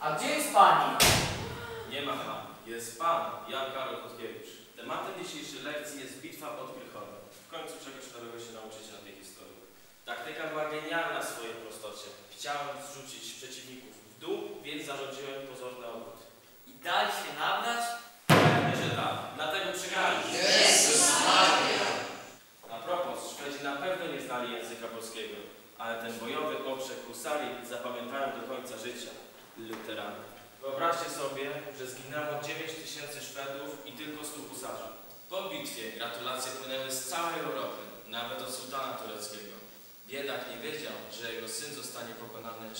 pani. Nie ma pan. Jest pan, Jan Karol Kotkiewicz. Tematem dzisiejszej lekcji jest bitwa pod Krychowem. W końcu czegoś nowego się nauczycie na tej historii. Taktyka była genialna w swojej prostocie. Chciałem zrzucić przeciwników w dół, więc zarządziłem pozorny obrót. I dali się nabrać? Pewnie, że tak. Dlatego przegrali. Jezus Maria! A propos, Szwedzi na pewno nie znali języka polskiego, ale ten bojowy okrzyk husarii zapamiętają do końca życia. Wyobraźcie sobie, że zginęło 9 tysięcy Szwedów i tylko 100 husarzy. Po bitwie gratulacje płynęły z całej Europy, nawet od sułtana tureckiego. Biedak nie wiedział, że jego syn zostanie pokonany